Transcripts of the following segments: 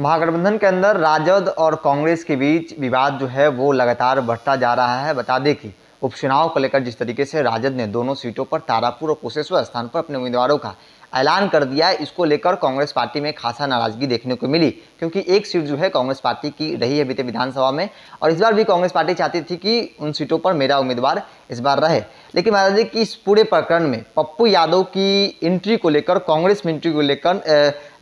महागठबंधन के अंदर राजद और कांग्रेस के बीच विवाद जो है वो लगातार बढ़ता जा रहा है। बता दें कि उपचुनाव को लेकर जिस तरीके से राजद ने दोनों सीटों पर तारापुर और कुशेश्वर स्थान पर अपने उम्मीदवारों का ऐलान कर दिया इसको लेकर कांग्रेस पार्टी में खासा नाराज़गी देखने को मिली, क्योंकि एक सीट जो है कांग्रेस पार्टी की रही है बीते विधानसभा में, और इस बार भी कांग्रेस पार्टी चाहती थी कि उन सीटों पर मेरा उम्मीदवार इस बार रहे। लेकिन मान लीजिए कि इस पूरे प्रकरण में पप्पू यादव की एंट्री को लेकर, कांग्रेस में एंट्री को लेकर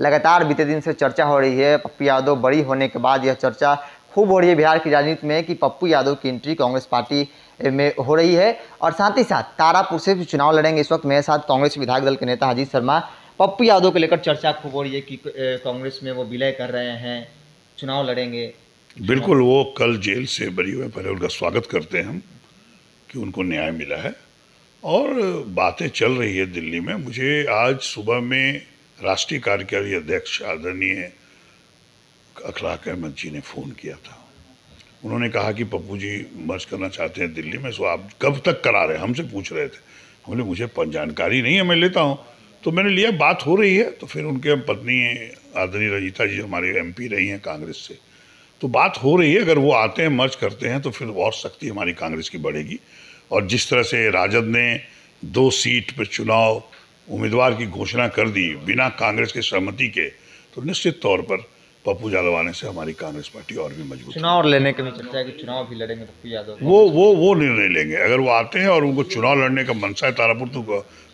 लगातार बीते दिन से चर्चा हो रही है। पप्पू यादव बड़ी होने के बाद यह चर्चा खूब हो रही है बिहार की राजनीति में कि पप्पू यादव की एंट्री कांग्रेस पार्टी में हो रही है। और साथ ही साथ तारापुर से भी चुनाव लड़ेंगे। इस वक्त मेरे साथ कांग्रेस विधायक दल के नेता अजीत शर्मा। पप्पू यादव को लेकर चर्चा खूब हो रही है कि कांग्रेस में वो विलय कर रहे हैं। चुनाव लड़ेंगे। बिल्कुल, वो कल जेल से बरी हुए पहले उनका स्वागत करते हैं हम कि उनको न्याय मिला है। और बातें चल रही है दिल्ली में। मुझे आज सुबह में राष्ट्रीय कार्यकारी अध्यक्ष आदरणीय अखलाक अहमद जी ने फ़ोन किया था। उन्होंने कहा कि पप्पू जी, मर्ज करना चाहते हैं दिल्ली में, सो आप कब तक करा रहे हैं? हमसे पूछ रहे थे। हमने मुझे जानकारी नहीं है, मैं लेता हूँ। तो मैंने लिया, बात हो रही है। तो फिर उनके पत्नी आदरणीय रजिता जी, हमारे एमपी रही हैं कांग्रेस से। तो बात हो रही है, अगर वो आते हैं, मर्ज करते हैं तो फिर और शक्ति हमारी कांग्रेस की बढ़ेगी। और जिस तरह से राजद ने दो सीट पर चुनाव उम्मीदवार की घोषणा कर दी, बिना कांग्रेस के सहमति के तो निश्चित तौर पर पप्पू यादव आने से हमारी कांग्रेस पार्टी और भी मज़बूत चुनाव और लेने के चर्चा है कि चुनाव भी लड़ेंगे पप्पू यादव वो वो वो निर्णय लेंगे। अगर वो आते हैं और उनको चुनाव लड़ने का मनसा है तारापुर तो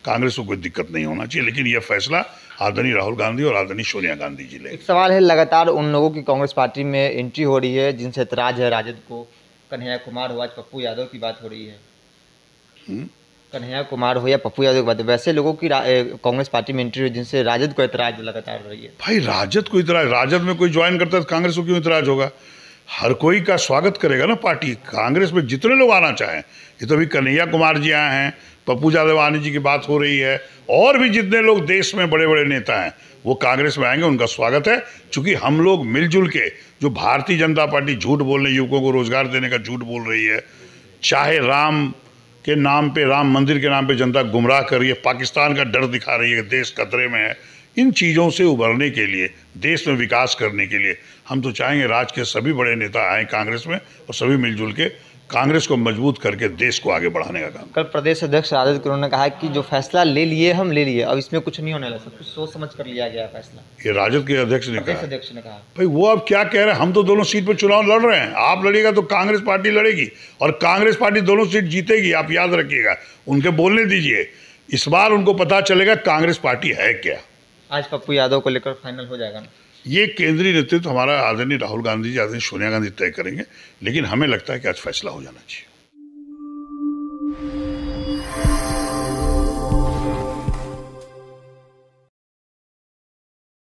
कांग्रेस को कोई दिक्कत नहीं होना चाहिए। लेकिन यह फैसला आदरणीय राहुल गांधी और आदरणीय सोनिया गांधी जी ले एक सवाल है लगातार उन लोगों की कांग्रेस पार्टी में एंट्री हो रही है जिनसे एतराज़ है राजद को कन्हैया कुमार हो आज पप्पू यादव की बात हो रही है। हम्म? कन्हैया कुमार हो या पप्पू यादव की बात वैसे लोगों की कांग्रेस पार्टी में एंट्री हुई जिनसे राजद को इतराज लगातार रही है। भाई, राजद को इतराज, राजद में कोई ज्वाइन करता है तो कांग्रेस को क्यों इतराज होगा? हर कोई का स्वागत करेगा ना पार्टी। कांग्रेस में जितने लोग आना चाहें, ये तो अभी कन्हैया कुमार जी आए हैं, पप्पू यादव आने जी की बात हो रही है, और भी जितने लोग देश में बड़े बड़े नेता हैं, वो कांग्रेस में आएँगे, उनका स्वागत है। क्योंकि हम लोग मिलजुल के, जो भारतीय जनता पार्टी झूठ बोलने युवकों को रोज़गार देने का झूठ बोल रही है, चाहे राम के नाम पे, राम मंदिर के नाम पे जनता गुमराह कर रही है। पाकिस्तान का डर दिखा रही है देश खतरे में है। इन चीज़ों से उभरने के लिए, देश में विकास करने के लिए, हम तो चाहेंगे राज्य के सभी बड़े नेता आए कांग्रेस में और सभी मिलजुल के कांग्रेस को मज़बूत करके देश को आगे बढ़ाने का काम। कल प्रदेश अध्यक्ष राजद किरण ने कहा कि जो फैसला ले लिए हम ले लिए अब इसमें कुछ नहीं होने लगा सब कुछ सोच समझ कर लिया गया फैसला। ये राजद के अध्यक्ष ने कहा। अध्यक्ष ने कहा। भाई वो अब क्या कह रहे हैं? हम तो दोनों सीट पर चुनाव लड़ रहे हैं। आप लड़िएगा तो कांग्रेस पार्टी लड़ेगी और कांग्रेस पार्टी दोनों सीट जीतेगी आप याद रखिएगा। उनके बोलने दीजिए। इस बार उनको पता चलेगा कांग्रेस पार्टी है क्या। आज पप्पू यादव को लेकर फाइनल हो जाएगा ये केंद्रीय नेतृत्व हमारा आदरणीय राहुल गांधी जी, आदरणीय सोनिया गांधी तय करेंगे, लेकिन हमें लगता है कि आज फैसला हो जाना चाहिए।